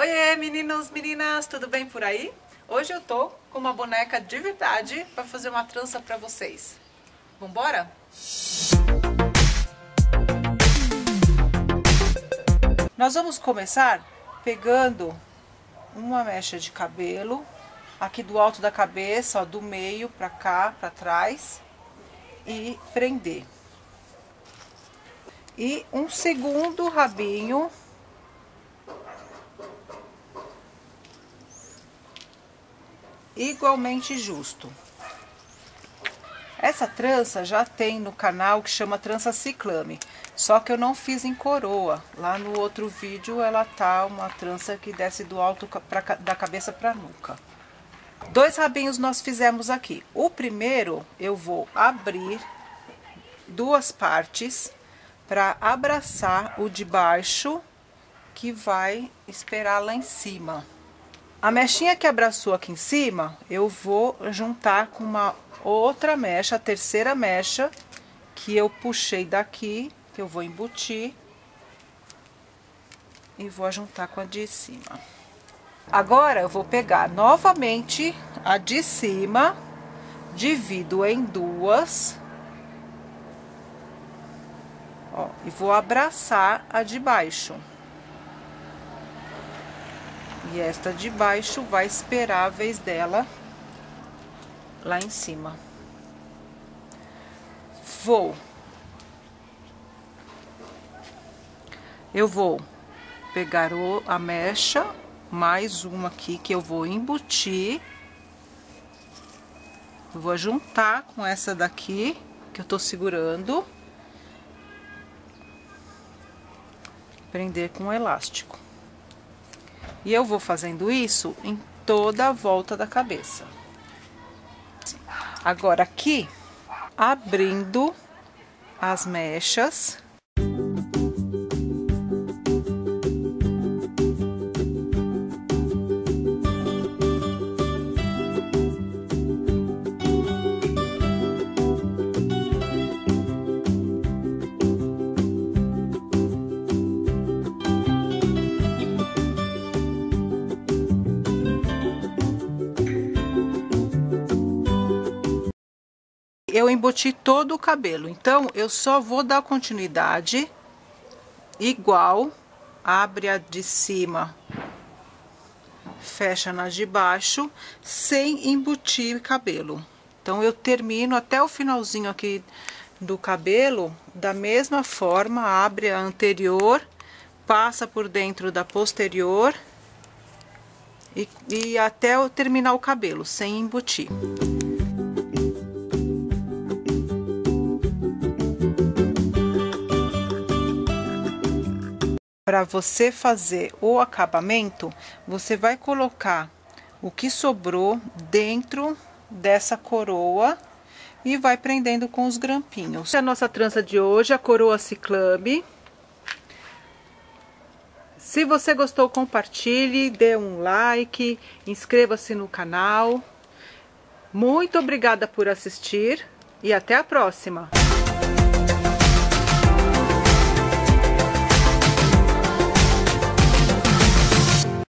Oiê, meninos, meninas, tudo bem por aí? Hoje eu tô com uma boneca de verdade para fazer uma trança para vocês. Vambora? Nós vamos começar pegando uma mecha de cabelo aqui do alto da cabeça, ó, do meio para cá, para trás e prender. E um segundo rabinho igualmente justo. Essa trança já tem no canal que chama trança ciclame, só que eu não fiz em coroa. Lá no outro vídeo ela tá uma trança que desce do alto pra, da cabeça para nuca. Dois rabinhos nós fizemos aqui. O primeiro eu vou abrir duas partes para abraçar o de baixo que vai esperar lá em cima. A mechinha que abraçou aqui em cima, eu vou juntar com uma outra mecha, a terceira mecha, que eu puxei daqui, que eu vou embutir. E vou juntar com a de cima. Agora, eu vou pegar novamente a de cima, divido em duas. Ó, e vou abraçar a de baixo. E esta de baixo vai esperar a vez dela lá em cima. Vou. Eu vou pegar o, a mecha, mais uma aqui que eu vou embutir. Vou juntar com essa daqui, que eu tô segurando. Prender com o elástico. E eu vou fazendo isso em toda a volta da cabeça. Agora aqui, abrindo as mechas eu embuti todo o cabelo. Então, eu só vou dar continuidade igual, abre a de cima, fecha na de baixo, sem embutir cabelo. Então, eu termino até o finalzinho aqui do cabelo, da mesma forma, abre a anterior, passa por dentro da posterior e, e até eu terminar o cabelo, sem embutir. Para você fazer o acabamento, você vai colocar o que sobrou dentro dessa coroa e vai prendendo com os grampinhos. A nossa trança de hoje, a coroa ciclame. Se você gostou, compartilhe, dê um like, inscreva-se no canal. Muito obrigada por assistir e até a próxima!